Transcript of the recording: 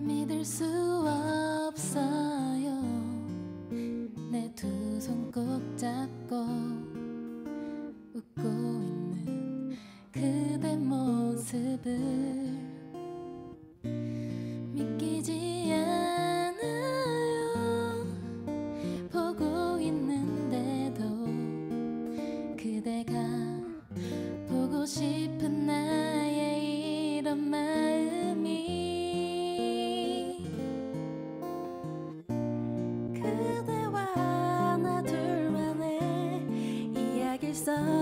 믿을 수 없어요. 내 두 손 꼭 잡고 sun.